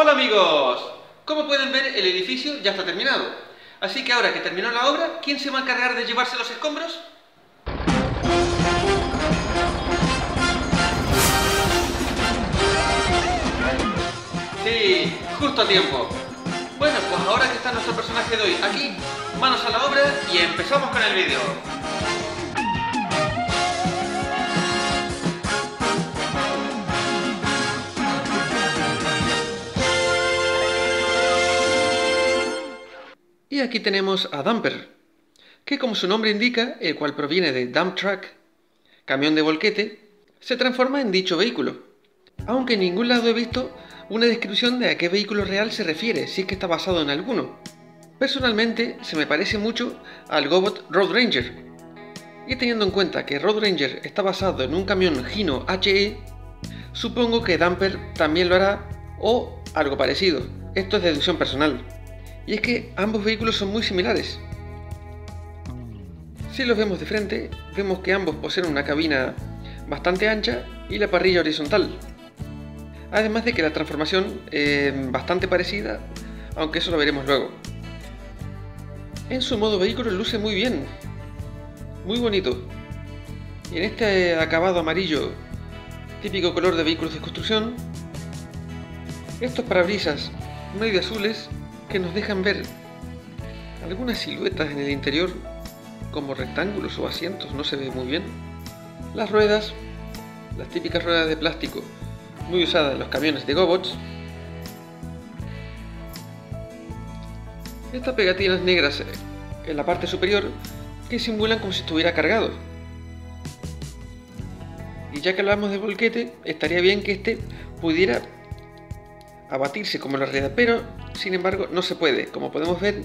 Hola amigos, como pueden ver el edificio ya está terminado. Así que ahora que terminó la obra, ¿quién se va a encargar de llevarse los escombros? Sí, justo a tiempo. Bueno, pues ahora que está nuestro personaje de hoy aquí, manos a la obra y empezamos con el vídeo. Aquí tenemos a Dumper, que como su nombre indica, el cual proviene de dump truck, camión de volquete, se transforma en dicho vehículo. Aunque en ningún lado he visto una descripción de a qué vehículo real se refiere, si es que está basado en alguno. Personalmente se me parece mucho al Gobot Road Ranger. Y teniendo en cuenta que Road Ranger está basado en un camión Gino HE, supongo que Dumper también lo hará o algo parecido. Esto es deducción personal. Y es que ambos vehículos son muy similares. Si los vemos de frente, vemos que ambos poseen una cabina bastante ancha y la parrilla horizontal. Además de que la transformación es bastante parecida, aunque eso lo veremos luego. En su modo vehículo luce muy bien, muy bonito. Y en este acabado amarillo, típico color de vehículos de construcción, estos parabrisas medio azules que nos dejan ver algunas siluetas en el interior como rectángulos o asientos, no se ve muy bien. Las ruedas, las típicas ruedas de plástico muy usadas en los camiones de Gobots. Estas pegatinas negras en la parte superior que simulan como si estuviera cargado. Y ya que hablamos de volquete, estaría bien que este pudiera abatirse como la realidad, pero sin embargo no se puede. Como podemos ver,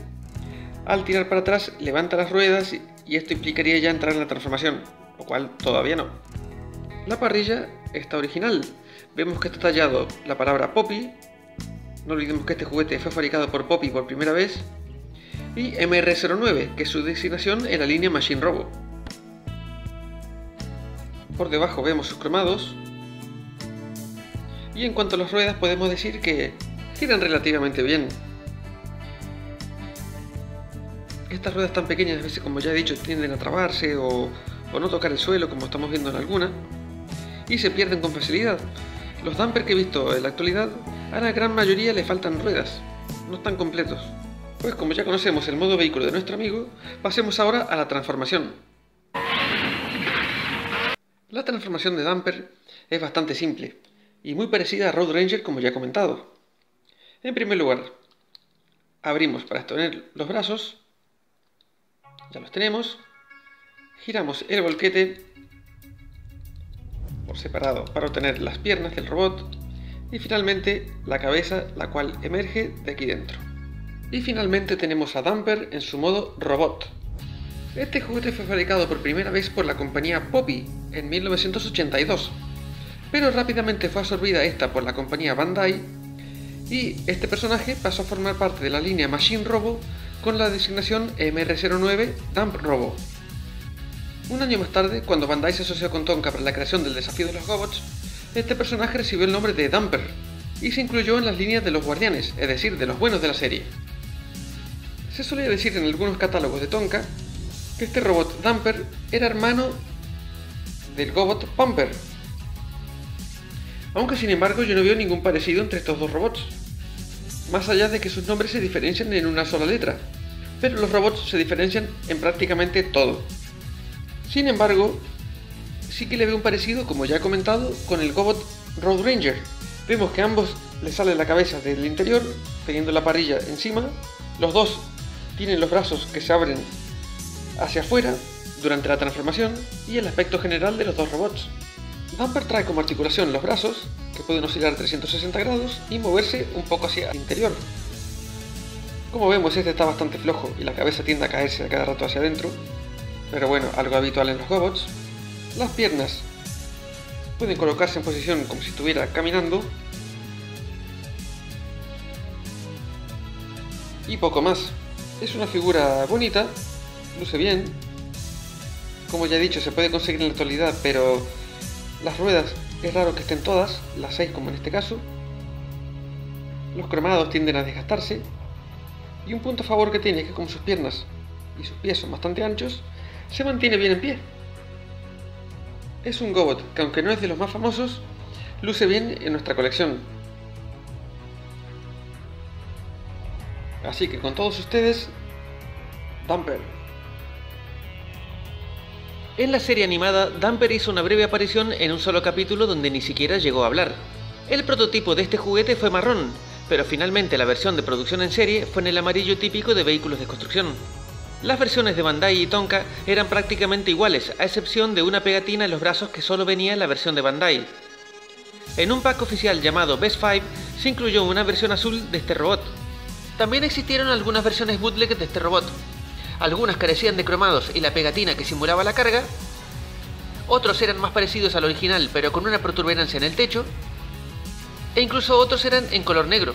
al tirar para atrás levanta las ruedas y esto implicaría ya entrar en la transformación, lo cual todavía no. La parrilla está original. Vemos que está tallado la palabra Poppy. No olvidemos que este juguete fue fabricado por Poppy por primera vez. Y MR09, que su designación la línea Machine Robo. Por debajo vemos sus cromados. Y en cuanto a las ruedas podemos decir que giran relativamente bien. Estas ruedas tan pequeñas a veces, como ya he dicho, tienden a trabarse o, no tocar el suelo como estamos viendo en alguna y se pierden con facilidad. Los dampers que he visto en la actualidad, a la gran mayoría le faltan ruedas, no están completos. Pues como ya conocemos el modo vehículo de nuestro amigo, pasemos ahora a la transformación. La transformación de damper es bastante simple y muy parecida a Road Ranger como ya he comentado. En primer lugar, abrimos para extender los brazos, ya los tenemos, giramos el volquete por separado para obtener las piernas del robot y finalmente la cabeza la cual emerge de aquí dentro. Y finalmente tenemos a Dumper en su modo robot. Este juguete fue fabricado por primera vez por la compañía Poppy en 1982, pero rápidamente fue absorbida esta por la compañía Bandai y este personaje pasó a formar parte de la línea Machine Robo con la designación MR09 Dump Robo. Un año más tarde, cuando Bandai se asoció con Tonka para la creación del desafío de los Gobots, este personaje recibió el nombre de Dumper y se incluyó en las líneas de los guardianes, es decir, de los buenos de la serie. Se solía decir en algunos catálogos de Tonka que este robot Dumper era hermano del Gobot Pumper. Aunque sin embargo yo no veo ningún parecido entre estos dos robots, más allá de que sus nombres se diferencian en una sola letra, pero los robots se diferencian en prácticamente todo. Sin embargo, sí que le veo un parecido, como ya he comentado, con el Gobot Road Ranger. Vemos que a ambos les sale la cabeza del interior, teniendo la parrilla encima. Los dos tienen los brazos que se abren hacia afuera durante la transformación y el aspecto general de los dos robots. Dumper trae como articulación los brazos, que pueden oscilar 360 grados y moverse un poco hacia el interior. Como vemos, este está bastante flojo y la cabeza tiende a caerse a cada rato hacia adentro, pero bueno, algo habitual en los robots. Las piernas pueden colocarse en posición como si estuviera caminando. Y poco más. Es una figura bonita, luce bien. Como ya he dicho, se puede conseguir en la actualidad, pero las ruedas es raro que estén todas, las seis como en este caso. Los cromados tienden a desgastarse. Y un punto a favor que tiene es que como sus piernas y sus pies son bastante anchos, se mantiene bien en pie. Es un Gobot que aunque no es de los más famosos, luce bien en nuestra colección. Así que con todos ustedes, Dumper. En la serie animada, Dumper hizo una breve aparición en un solo capítulo donde ni siquiera llegó a hablar. El prototipo de este juguete fue marrón, pero finalmente la versión de producción en serie fue en el amarillo típico de vehículos de construcción. Las versiones de Bandai y Tonka eran prácticamente iguales, a excepción de una pegatina en los brazos que solo venía en la versión de Bandai. En un pack oficial llamado Best 5 se incluyó una versión azul de este robot. También existieron algunas versiones bootleg de este robot. Algunas carecían de cromados y la pegatina que simulaba la carga. Otros eran más parecidos al original pero con una protuberancia en el techo. E incluso otros eran en color negro.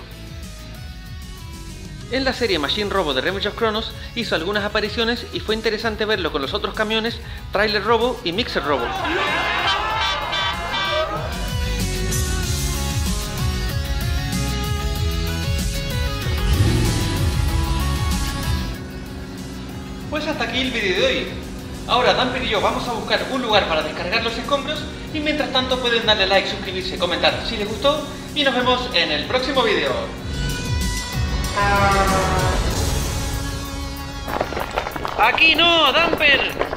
En la serie Machine Robo de Revenge of Chronos hizo algunas apariciones y fue interesante verlo con los otros camiones Trailer Robo y Mixer Robo. Hasta aquí el vídeo de hoy. Ahora Damper y yo vamos a buscar un lugar para descargar los escombros y mientras tanto pueden darle like, suscribirse, comentar si les gustó y nos vemos en el próximo vídeo. ¡Aquí no, Damper!